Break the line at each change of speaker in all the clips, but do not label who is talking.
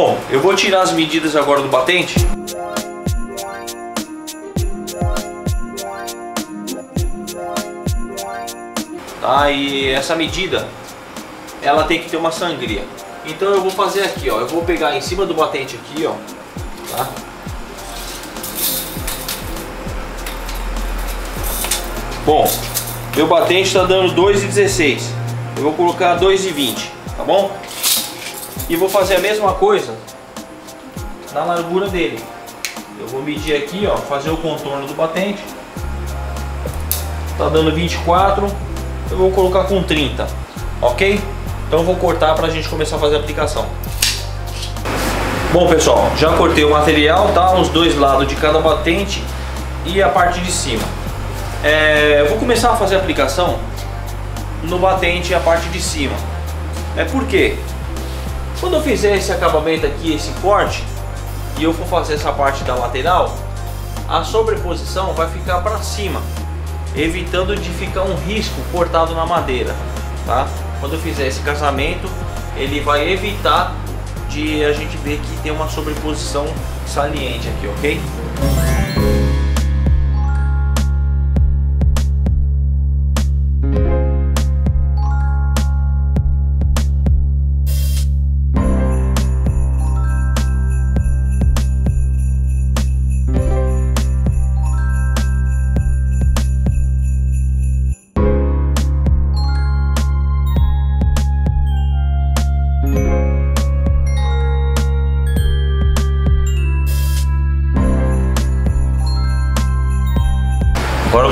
Bom, eu vou tirar as medidas agora do batente. Tá, e essa medida, ela tem que ter uma sangria. Então eu vou fazer aqui, ó. Eu vou pegar em cima do batente aqui, ó. Tá? Bom, meu batente está dando 2,16. Eu vou colocar 2,20, tá bom? E vou fazer a mesma coisa na largura dele. Eu vou medir aqui, ó, fazer o contorno do batente. Tá dando 24, eu vou colocar com 30, ok? Então eu vou cortar para a gente começar a fazer a aplicação. Bom pessoal, já cortei o material, tá? Os dois lados de cada batente e a parte de cima. É, eu vou começar a fazer a aplicação no batente e a parte de cima. É porque quando eu fizer esse acabamento aqui, esse corte, e eu for fazer essa parte da lateral, a sobreposição vai ficar para cima, evitando de ficar um risco cortado na madeira, tá? Quando eu fizer esse casamento, ele vai evitar de a gente ver que tem uma sobreposição saliente aqui, ok?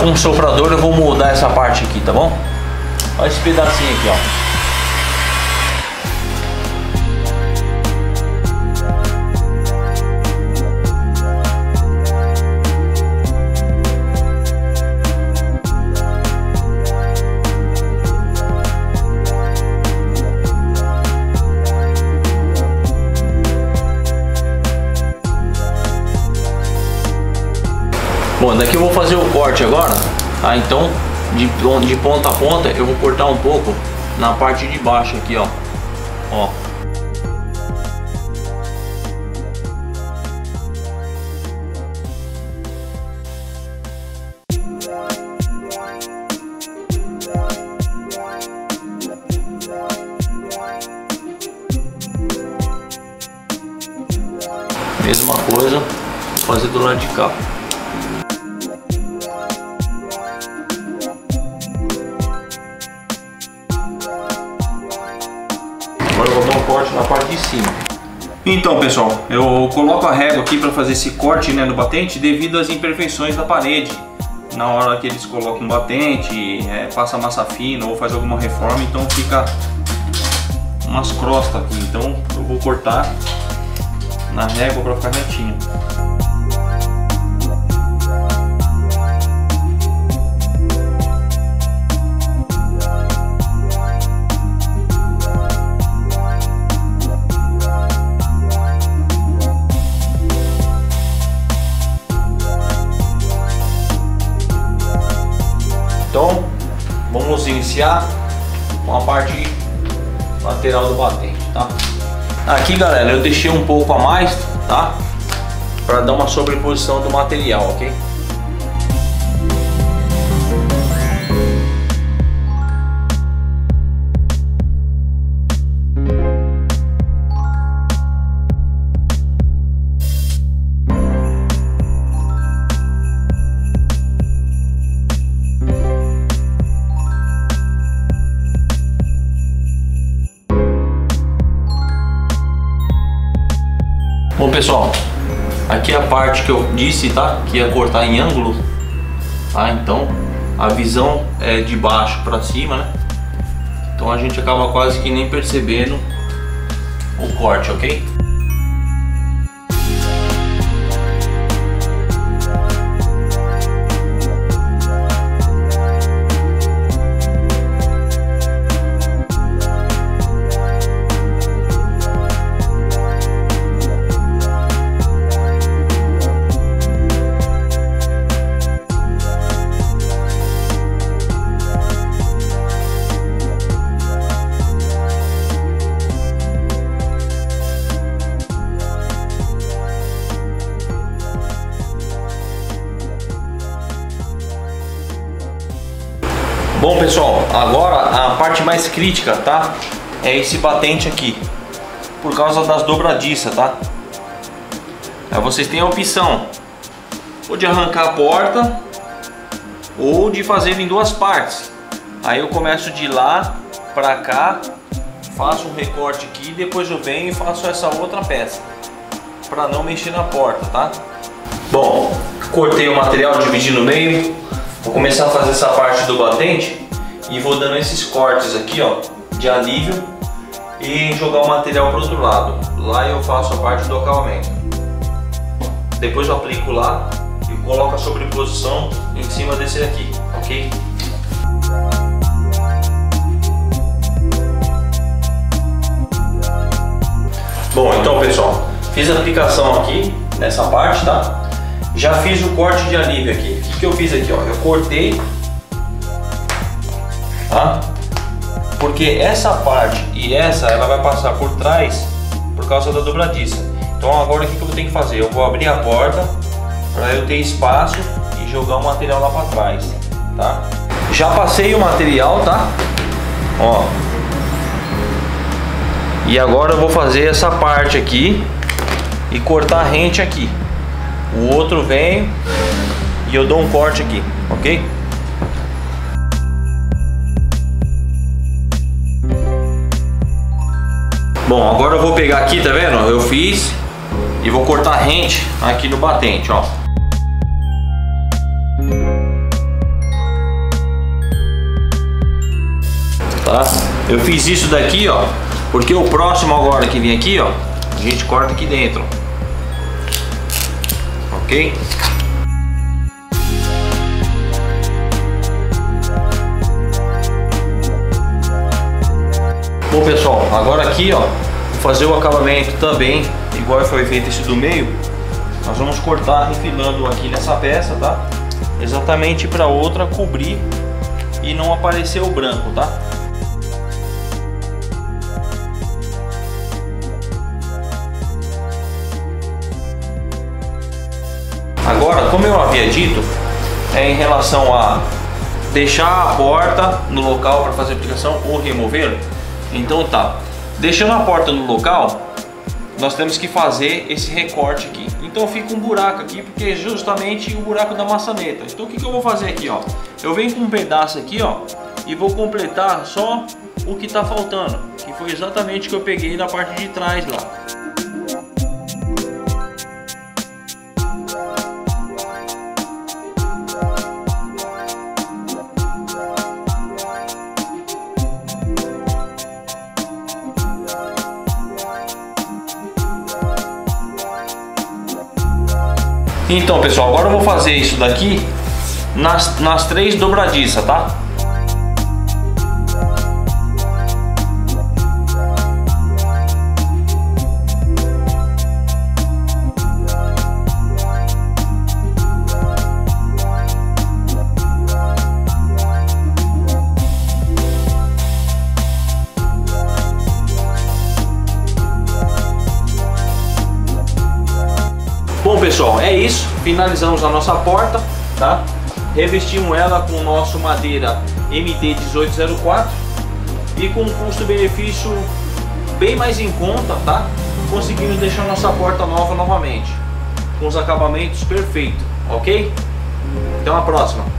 Com o soprador eu vou mudar essa parte aqui, tá bom? Olha esse pedacinho aqui, ó. Tá? Então, de, de ponta a ponta, eu vou cortar um pouco na parte de baixo aqui, ó. Ó. Mesma coisa, fazer do lado de cá. Corte na parte de cima. Então pessoal, eu coloco a régua aqui para fazer esse corte né, no batente devido às imperfeições da parede. Na hora que eles colocam um batente, é, passa massa fina ou faz alguma reforma, então fica umas crostas aqui. Então eu vou cortar na régua para ficar retinho. Iniciar com a parte lateral do batente, tá? Aqui, galera, eu deixei um pouco a mais, tá? Para dar uma sobreposição do material, ok? Bom pessoal, aqui é a parte que eu disse, tá? Que ia cortar em ângulo, tá? Então a visão é de baixo para cima, né? Então a gente acaba quase que nem percebendo o corte, ok? Bom pessoal, agora a parte mais crítica, tá? É esse batente aqui, por causa das dobradiças, tá? Aí vocês têm a opção ou de arrancar a porta ou de fazer em duas partes. Aí eu começo de lá para cá, faço um recorte aqui, depois eu venho e faço essa outra peça para não mexer na porta, tá? Bom, cortei o material, dividi no meio, vou começar a fazer essa parte do batente e vou dando esses cortes aqui, ó, de alívio e jogar o material para outro lado. Lá eu faço a parte do acabamento. Depois eu aplico lá e coloco a sobreposição em cima desse aqui, ok? Bom, então pessoal, fiz a aplicação aqui nessa parte, tá? Já fiz o corte de alívio aqui. O que, eu fiz aqui, ó? Eu cortei, tá? Porque essa parte e essa, ela vai passar por trás por causa da dobradiça. Então agora o que, que eu tenho que fazer? Eu vou abrir a porta para eu ter espaço e jogar o material lá para trás, tá? Já passei o material, tá? Ó. E agora eu vou fazer essa parte aqui e cortar rente aqui. O outro vem e eu dou um corte aqui, ok? Bom, agora eu vou pegar aqui, tá vendo? Eu fiz e vou cortar rente aqui no batente, ó. Tá? Eu fiz isso daqui, ó, porque o próximo agora que vem aqui, ó, a gente corta aqui dentro. Ok? Bom pessoal, agora aqui ó, vou fazer o acabamento também, igual foi feito esse do meio. Nós vamos cortar refilando aqui nessa peça, tá? Exatamente para outra cobrir e não aparecer o branco, tá? Agora, como eu havia dito, é em relação a deixar a porta no local para fazer a aplicação ou remover. Então tá, deixando a porta no local, nós temos que fazer esse recorte aqui. Então fica um buraco aqui, porque é justamente o buraco da maçaneta. Então o que, que eu vou fazer aqui, ó? Eu venho com um pedaço aqui, ó, e vou completar só o que está faltando, que foi exatamente o que eu peguei na parte de trás lá. Então pessoal, agora eu vou fazer isso daqui nas, nas três dobradiças, tá? Pessoal, é isso. Finalizamos a nossa porta, tá? Revestimos ela com o nosso madeira MD1804 e com um custo-benefício bem mais em conta, tá? Conseguimos deixar nossa porta nova novamente, com os acabamentos perfeitos, ok? Até uma próxima!